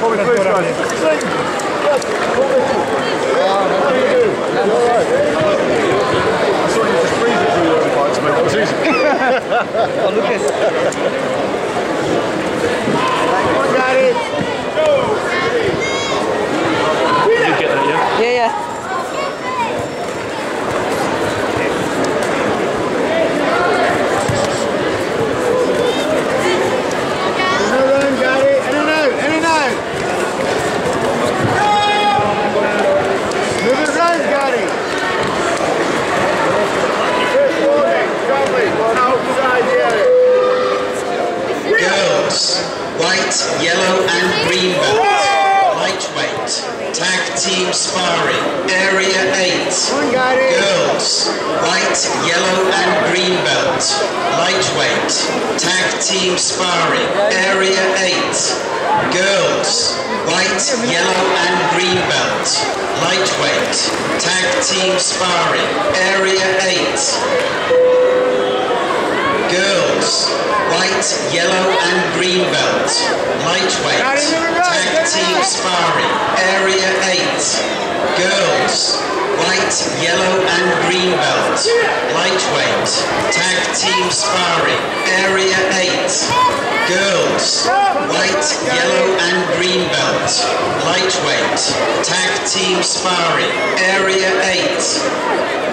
razgovarati. Tag team sparring. Area 8. One. Girls, white, yellow and green belt. Lightweight. Tag team sparring. Area 8. Girls, white, yellow and green belt. Lightweight. Tag team sparring. Area 8. Girls, white, yellow and green belt. Lightweight. Tag team sparring. Area 8. Girls, white, yellow and green belt. Lightweight. Tag team sparring. Area 8. Girls, white, yellow and green belt. Lightweight. Tag team sparring. Area 8.